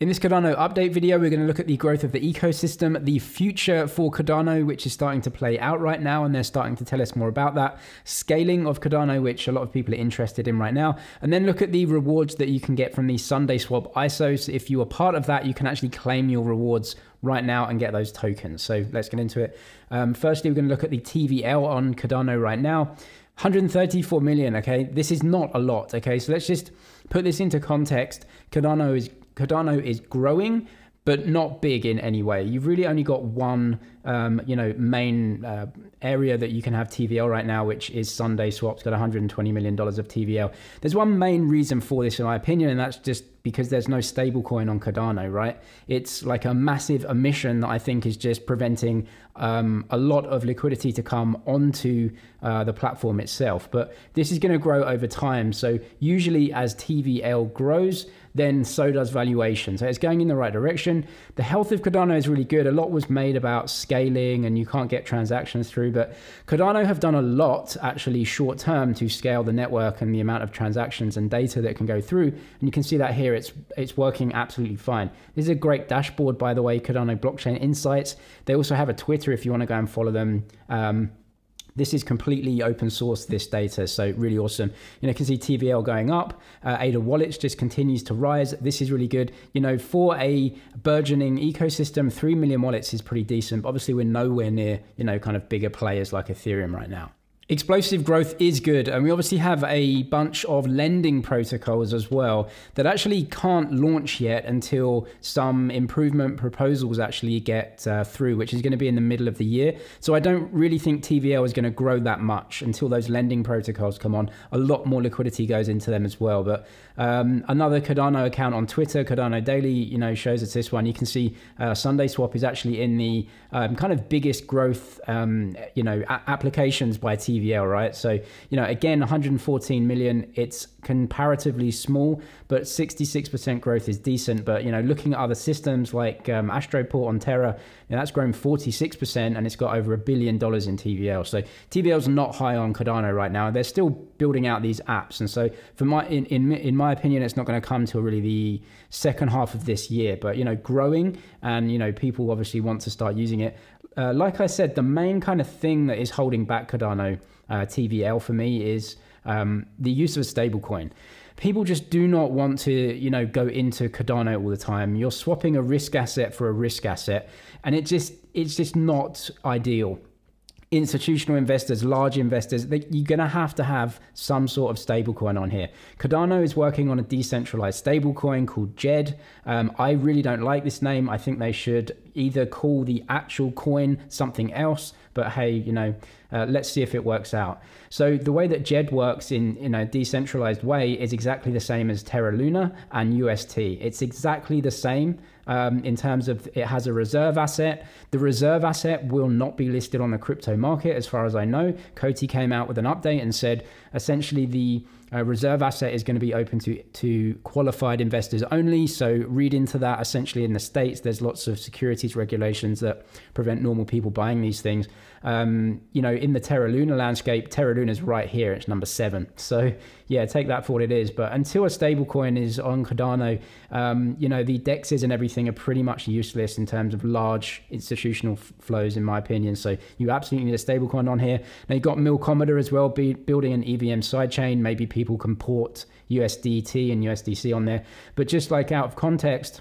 In this Cardano update video, we're going to look at the growth of the ecosystem, the future for Cardano, which is starting to play out right now, and they're starting to tell us more about that, scaling of Cardano, which a lot of people are interested in right now, and then look at the rewards that you can get from the SundaeSwap ISOs. If you are part of that, you can actually claim your rewards right now and get those tokens. So let's get into it. Um, firstly, we're going to look at the TVL on Cardano right now. 134 million, okay? This is not a lot, okay? So let's just put this into context. Cardano is Cardano is growing, but not big in any way. You've really only got one, um, you know, main uh, area that you can have TVL right now, which is SundaeSwap's got 120 million dollars of TVL. There's one main reason for this, in my opinion, and that's just because there's no stablecoin on Cardano, right? It's like a massive omission that I think is just preventing um, a lot of liquidity to come onto uh, the platform itself. But this is going to grow over time. So usually, as TVL grows, then so does valuation. So it's going in the right direction. The health of Cardano is really good. A lot was made about scaling and you can't get transactions through, but Cardano have done a lot actually short term to scale the network and the amount of transactions and data that can go through. And you can see that here, it's it's working absolutely fine. This is a great dashboard, by the way, Cardano Blockchain Insights. They also have a Twitter if you want to go and follow them. Um, this is completely open source, this data, so really awesome. You know, you can see TVL going up. Uh, ADA Wallets just continues to rise. This is really good. You know, for a burgeoning ecosystem, 3 million wallets is pretty decent. Obviously, we're nowhere near, you know, kind of bigger players like Ethereum right now. Explosive growth is good, and we obviously have a bunch of lending protocols as well that actually can't launch yet until some improvement proposals actually get uh, through, which is going to be in the middle of the year. So I don't really think TVL is going to grow that much until those lending protocols come on. A lot more liquidity goes into them as well. But um, another Cardano account on Twitter, Cardano Daily, you know, shows us this one. You can see uh, SundaeSwap is actually in the um, kind of biggest growth, um, you know, applications by TVL TVL, right? So, you know, again, 114 million, it's comparatively small, but 66% growth is decent. But, you know, looking at other systems like um, Astroport on Terra, you know, that's grown 46% and it's got over a billion dollars in TVL. So TVL's not high on Cardano right now. They're still building out these apps. And so for my, in, in, in my opinion, it's not going to come till really the second half of this year, but, you know, growing and, you know, people obviously want to start using it. Uh, like I said, the main kind of thing that is holding back Cardano uh, TVL for me is um, the use of a stablecoin. People just do not want to, you know, go into Cardano all the time. You're swapping a risk asset for a risk asset, and it just it's just not ideal institutional investors, large investors, you're going to have to have some sort of stablecoin on here. Cardano is working on a decentralized stablecoin called Djed. Um, I really don't like this name. I think they should either call the actual coin something else, but hey, you know, uh, let's see if it works out. So the way that Djed works in in a decentralized way is exactly the same as Terra Luna and UST. It's exactly the same um, in terms of it has a reserve asset. The reserve asset will not be listed on the crypto market, as far as I know. COTI came out with an update and said essentially the uh, reserve asset is going to be open to to qualified investors only. So read into that. Essentially, in the states, there's lots of securities regulations that prevent normal people buying these things. Um, you know, in the Terra Luna landscape, Terra Luna is right here. It's number seven. So yeah, take that for what it is. But until a stablecoin is on Cardano, um, you know, the dexes and everything are pretty much useless in terms of large institutional f- flows, in my opinion. So you absolutely need a stablecoin on here. Now you've got Milkomeda as well, be, building an EVM sidechain. Maybe people can port USDT and USDC on there. But just like out of context,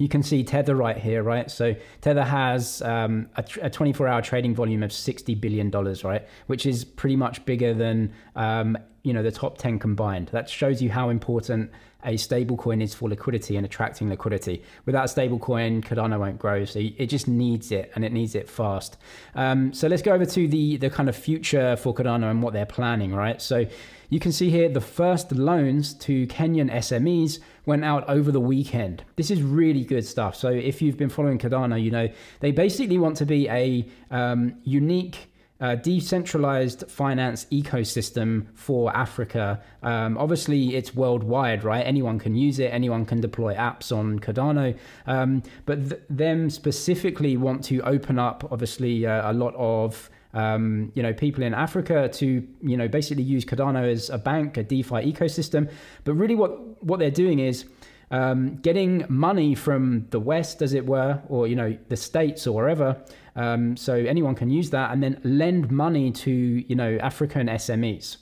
you can see Tether right here, right? So Tether has um, a, 24-hour trading volume of 60 billion dollars, right? Which is pretty much bigger than um, you know the top 10 combined. That shows you how important a stablecoin is for liquidity and attracting liquidity. Without a stablecoin, Cardano won't grow. So it just needs it, and it needs it fast. Um, so let's go over to the the kind of future for Cardano and what they're planning, right? So you can see here the first loans to Kenyan SMEs went out over the weekend. This is really good stuff. So if you've been following Cardano, you know they basically want to be a um, unique uh, decentralized finance ecosystem for Africa. Um, obviously, it's worldwide, right? Anyone can use it, anyone can deploy apps on Cardano. Um, but th- them specifically want to open up, obviously, uh, a lot of um, you know, people in Africa to, you know, basically use Cardano as a bank, a DeFi ecosystem. But really what, what they're doing is um, getting money from the West, as it were, or you know the states or wherever. Um, so anyone can use that and then lend money to you know African SMEs.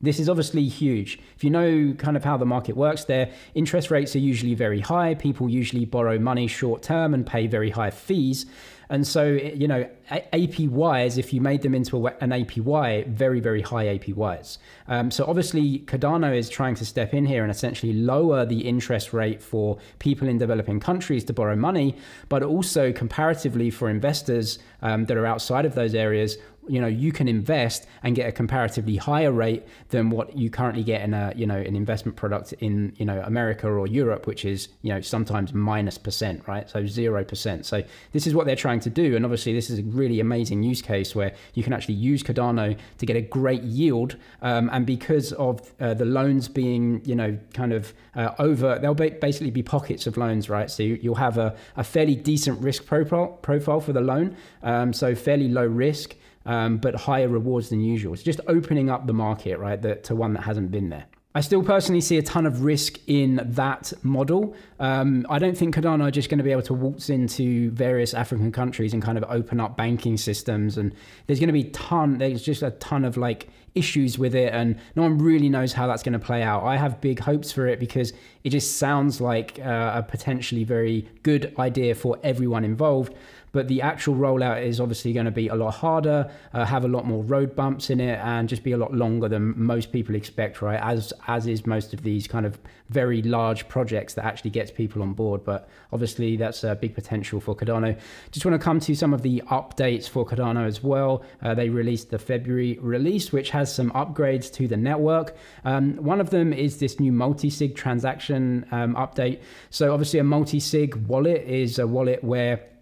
This is obviously huge. If you know kind of how the market works there, interest rates are usually very high. People usually borrow money short term and pay very high fees. And so, you know, APYs, if you made them into an APY, very, very high APYs. Um, so obviously, Cardano is trying to step in here and essentially lower the interest rate for people in developing countries to borrow money, but also comparatively for investors um, that are outside of those areas, you know you can invest and get a comparatively higher rate than what you currently get in a you know an investment product in you know America or Europe which is you know sometimes minus percent right? So zero percent. So this is what they're trying to do. And obviously this is a really amazing use case where you can actually use Cardano to get a great yield um, and because of uh, the loans being you know kind of uh, over they'll basically be pockets of loans right? So you, will have a, a fairly decent risk profile profile for the loan um, so fairly low risk um, but higher rewards than usual. It's just opening up the market, right, that, to one that hasn't been there. I still personally see a ton of risk in that model. Um, I don't think Cardano are just going to be able to waltz into various African countries and kind of open up banking systems. And there's going to be ton. There's just a ton of like issues with it, and no one really knows how that's going to play out. I have big hopes for it because it just sounds like uh, a potentially very good idea for everyone involved but the actual rollout is obviously going to be a lot harder, uh, have a lot more road bumps in it, and just be a lot longer than most people expect, right? As as is most of these kind of very large projects that actually gets people on board. But obviously, that's a big potential for Cardano. Just want to come to some of the updates for Cardano as well. Uh, they released the February release, which has some upgrades to the network. Um, one of them is this new multi-sig transaction um, update. So obviously, a multi-sig wallet is a wallet where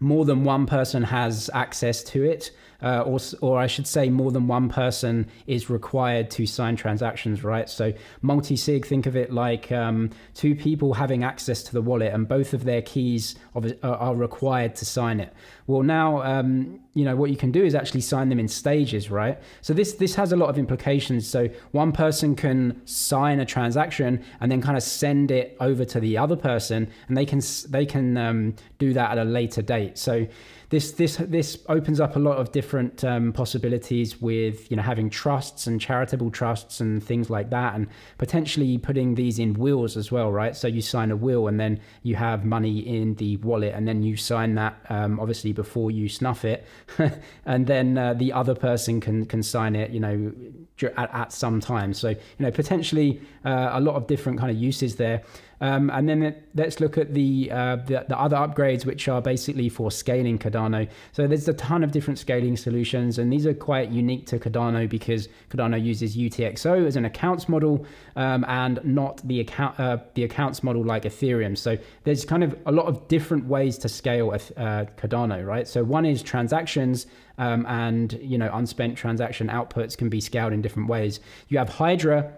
more than one person has access to it uh, or, or I should say, more than one person is required to sign transactions, right? So multi sig, think of it like um, two people having access to the wallet, and both of their keys are required to sign it. Well, now um, you know what you can do is actually sign them in stages, right? So this this has a lot of implications. So one person can sign a transaction and then kind of send it over to the other person, and they can they can um, do that at a later date. So this this this opens up a lot of different um, possibilities with you know having trusts and charitable trusts and things like that, and potentially putting these in wills as well, right? So you sign a will and then you have money in the wallet, and then you sign that um, obviously before you snuff it, and then uh, the other person can can sign it, you know, at, at some time. So you know potentially uh, a lot of different kind of uses there. Um, and then let's look at the, uh, the, the other upgrades, which are basically for scaling Cardano. So there's a ton of different scaling solutions, and these are quite unique to Cardano because Cardano uses UTXO as an accounts model um, and not the account uh, the accounts model like Ethereum. So there's kind of a lot of different ways to scale uh, Cardano, right? So one is transactions. Um, and you know unspent transaction outputs can be scaled in different ways. You have Hydra,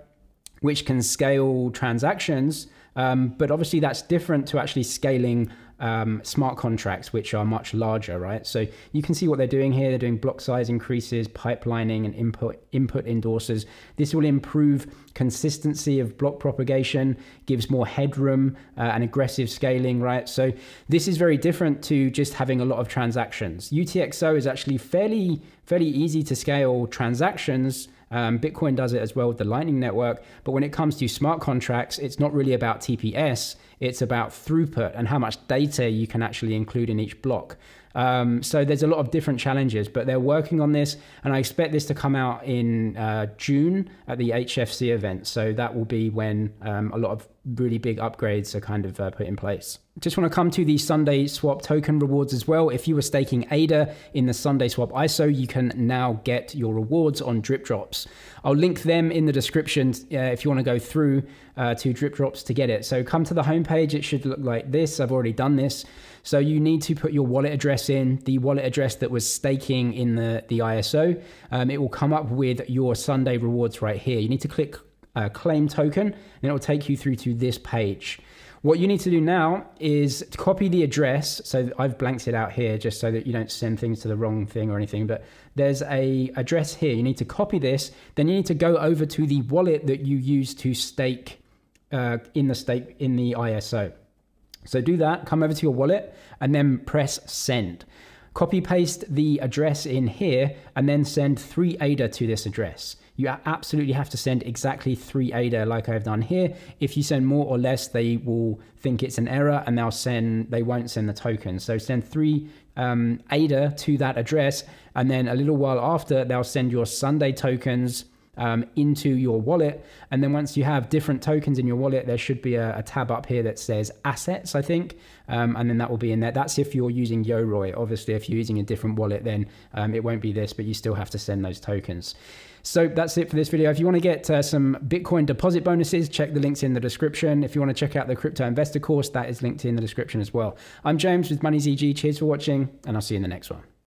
which can scale transactions um, but obviously, that's different to actually scaling um, smart contracts, which are much larger, right? So you can see what they're doing here. They're doing block size increases, pipelining, and input input endorsers. This will improve consistency of block propagation, gives more headroom uh, and aggressive scaling, right? So this is very different to just having a lot of transactions. UTXO is actually fairly fairly easy to scale transactions um, Bitcoin does it as well with the Lightning Network. But when it comes to smart contracts, it's not really about TPS, it's about throughput and how much data you can actually include in each block. Um, so there's a lot of different challenges, but they're working on this, and I expect this to come out in uh, June at the HFC event. So that will be when um, a lot of really big upgrades are kind of uh, put in place. Just want to come to the SundaeSwap token rewards as well. If you were staking ADA in the SundaeSwap ISO, you can now get your rewards on DripDropz. I'll link them in the description uh, if you want to go through uh, to DripDropz to get it. So come to the homepage, it should look like this. I've already done this. So you need to put your wallet address in, the wallet address that was staking in the, the ISO. Um, it will come up with your Sundae rewards right here. You need to click uh, claim token, and it will take you through to this page. What you need to do now is to copy the address. So I've blanked it out here just so that you don't send things to the wrong thing or anything. But there's a address here. You need to copy this. Then you need to go over to the wallet that you use to stake uh, in the state in the ISO. So do that, come over to your wallet and then press send. Copy paste the address in here and then send three ADA to this address. You absolutely have to send exactly three ADA like I've done here. If you send more or less, they will think it's an error and they'll send, they won't send the token. So send three um, ADA to that address and then a little while after, they'll send your Sundae tokens um, into your wallet. And then once you have different tokens in your wallet, there should be a, a tab up here that says assets, I think. Um, and then that will be in there. That's if you're using Yoroi. Obviously, if you're using a different wallet, then um, it won't be this, but you still have to send those tokens. So that's it for this video. If you want to get uh, some Bitcoin deposit bonuses, check the links in the description. If you want to check out the crypto investor course, that is linked in the description as well. I'm James with MoneyZG. Cheers for watching, and I'll see you in the next one.